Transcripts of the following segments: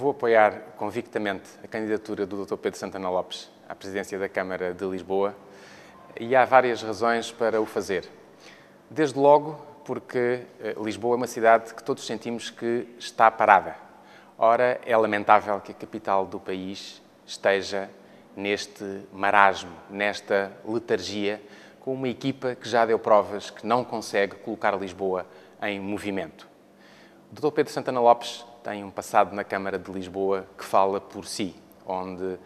vou apoiar convictamente a candidatura do Dr. Pedro Santana Lopes à presidência da Câmara de Lisboa e há várias razões para o fazer. Desde logo, porque eh, Lisboa é uma cidade que todos sentimos que está parada. Ora, é lamentável que a capital do país esteja neste marasmo, nesta letargia, com uma equipa que já deu provas que não consegue colocar Lisboa em movimento. O Dr. Pedro Santana Lopes tem um passado na Câmara de Lisboa que fala por si, onde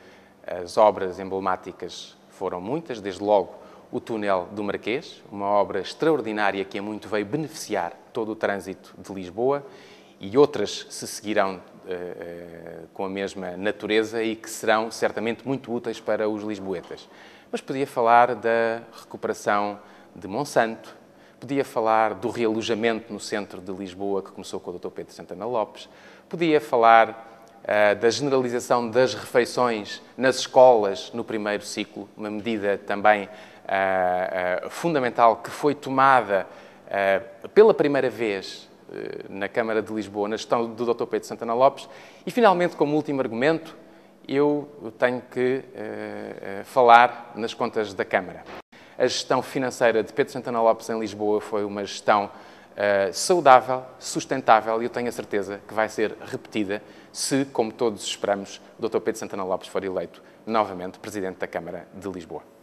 as obras emblemáticas foram muitas, desde logo o túnel do Marquês, uma obra extraordinária que a muito veio beneficiar todo o trânsito de Lisboa e outras se seguirão uh, com a mesma natureza e que serão certamente muito úteis para os lisboetas. Mas podia falar da recuperação de Monsanto, podia falar do realojamento no centro de Lisboa que começou com o Dr. Pedro Santana Lopes, podia falar uh, da generalização das refeições nas escolas no primeiro ciclo, uma medida também uh, uh, fundamental que foi tomada pela primeira vez na Câmara de Lisboa, na gestão do Dr. Pedro Santana Lopes. E, finalmente, como último argumento, eu tenho que falar nas contas da Câmara. A gestão financeira de Pedro Santana Lopes em Lisboa foi uma gestão uh, saudável, sustentável e eu tenho a certeza que vai ser repetida se, como todos esperamos, o Dr. Pedro Santana Lopes for eleito novamente Presidente da Câmara de Lisboa.